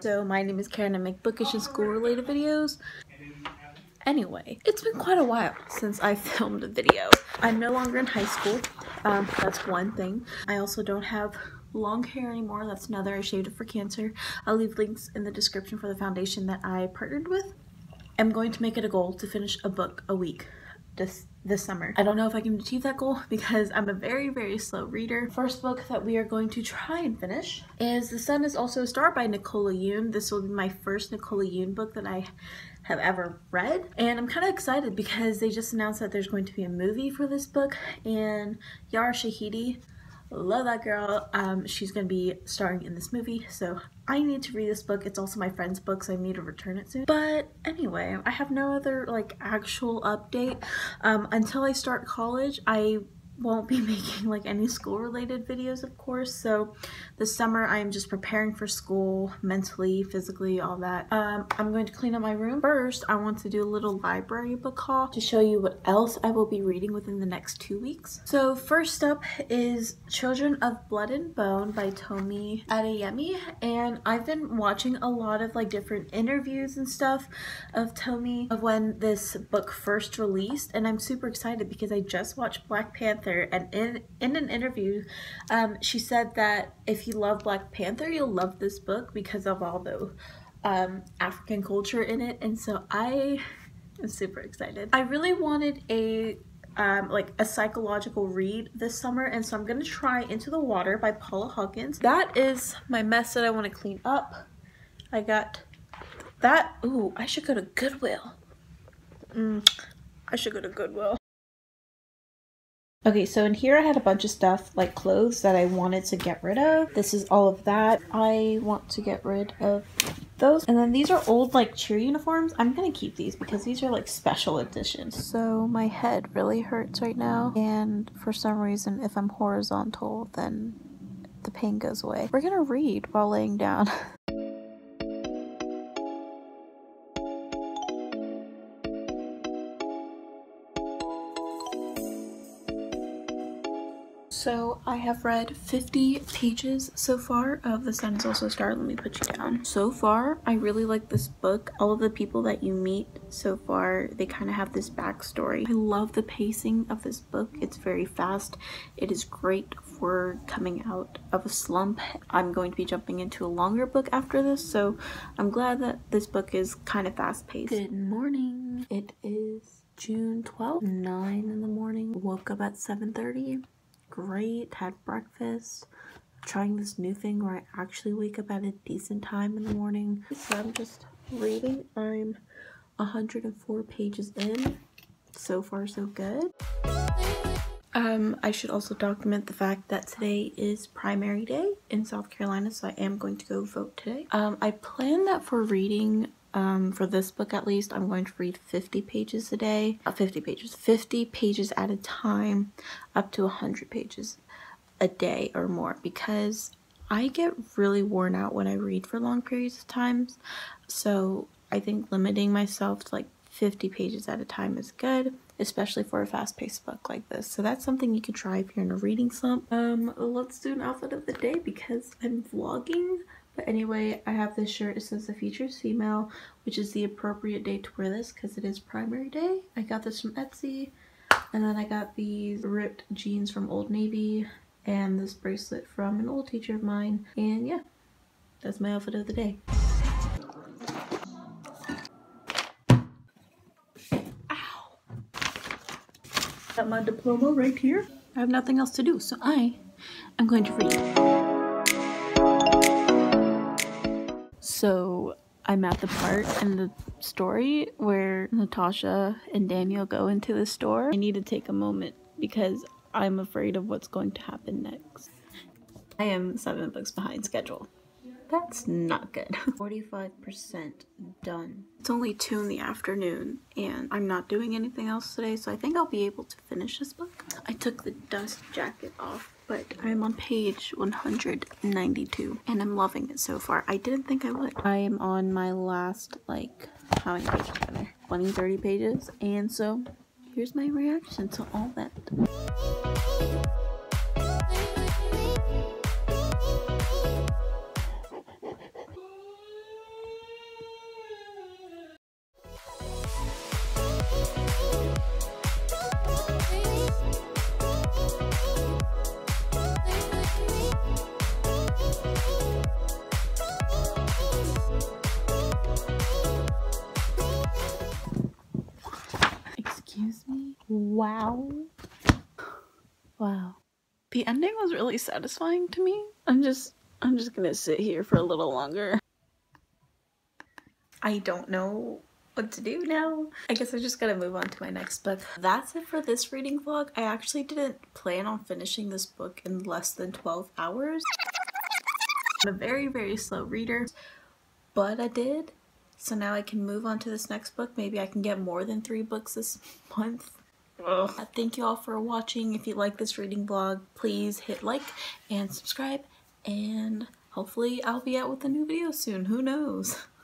So my name is Karen. I make bookish and school related videos. Anyway, it's been quite a while since I filmed a video. I'm no longer in high school. Um, that's one thing. I also don't have long hair anymore. That's another. I shaved it for cancer. I'll leave links in the description for the foundation that I partnered with. I'm going to make it a goal to finish a book a week this this summer. I don't know if I can achieve that goal because I'm a very, very slow reader. First book that we are going to try and finish is The Sun is Also a Star by Nicola Yoon. This will be my first Nicola Yoon book that I have ever read and I'm kind of excited because they just announced that there's going to be a movie for this book and Yara Shahidi love that girl. Um, she's gonna be starring in this movie so I need to read this book. It's also my friend's book so I need to return it soon. But anyway I have no other like actual update. Um, until I start college I won't be making like any school related videos of course. So this summer I'm just preparing for school mentally physically all that. Um, I'm going to clean up my room first. I want to do a little library book haul to show you what else I will be reading within the next two weeks. So first up is Children of Blood and Bone by Tomi Adeyemi and I've been watching a lot of like different interviews and stuff of Tomi of when this book first released and I'm super excited because I just watched Black Panther Panther, and in in an interview, um, she said that if you love Black Panther, you'll love this book because of all the um, African culture in it, and so I am super excited. I really wanted a um, like a psychological read this summer and so I'm gonna try Into the Water by Paula Hawkins. That is my mess that I want to clean up. I got that. Ooh, I should go to Goodwill. Mm, I should go to Goodwill. Okay, so in here I had a bunch of stuff like clothes that I wanted to get rid of. This is all of that. I want to get rid of those. And then these are old like cheer uniforms. I'm gonna keep these because these are like special editions. So my head really hurts right now. And for some reason, if I'm horizontal, then the pain goes away. We're gonna read while laying down. So I have read 50 pages so far of The Sun is Also a Star. Let me put you down. So far, I really like this book. All of the people that you meet so far, they kind of have this backstory. I love the pacing of this book. It's very fast. It is great for coming out of a slump. I'm going to be jumping into a longer book after this, so I'm glad that this book is kind of fast paced. Good morning. It is June 12th, 9 in the morning. Woke up at 7.30 great, had breakfast, trying this new thing where I actually wake up at a decent time in the morning. So I'm just reading. I'm 104 pages in. So far, so good. Um, I should also document the fact that today is primary day in South Carolina, so I am going to go vote today. Um, I plan that for reading um, for this book at least, I'm going to read 50 pages a day. Uh, 50 pages. 50 pages at a time, up to 100 pages a day or more because I get really worn out when I read for long periods of times. So I think limiting myself to like 50 pages at a time is good, especially for a fast-paced book like this. So that's something you could try if you're in a reading slump. Um, let's do an outfit of the day because I'm vlogging. But anyway, I have this shirt. It says the features female, which is the appropriate day to wear this because it is primary day. I got this from Etsy. And then I got these ripped jeans from Old Navy and this bracelet from an old teacher of mine. And yeah, that's my outfit of the day. Ow! Got my diploma right here. I have nothing else to do, so I am going to read. So I'm at the part in the story where Natasha and Daniel go into the store. I need to take a moment because I'm afraid of what's going to happen next. I am seven books behind schedule. That's not good. 45% done. It's only 2 in the afternoon and I'm not doing anything else today so I think I'll be able to finish this book. I took the dust jacket off but I'm on page 192 and I'm loving it so far. I didn't think I would. I am on my last, like, how many pages are there? 20, 30 pages. And so here's my reaction to all that. Wow. Wow. The ending was really satisfying to me. I'm just I'm just gonna sit here for a little longer. I don't know what to do now. I guess I just gotta move on to my next book. That's it for this reading vlog. I actually didn't plan on finishing this book in less than 12 hours. I'm a very, very slow reader, but I did. So now I can move on to this next book. Maybe I can get more than three books this month. Ugh. Thank you all for watching. If you like this reading vlog, please hit like and subscribe. And hopefully I'll be out with a new video soon. Who knows?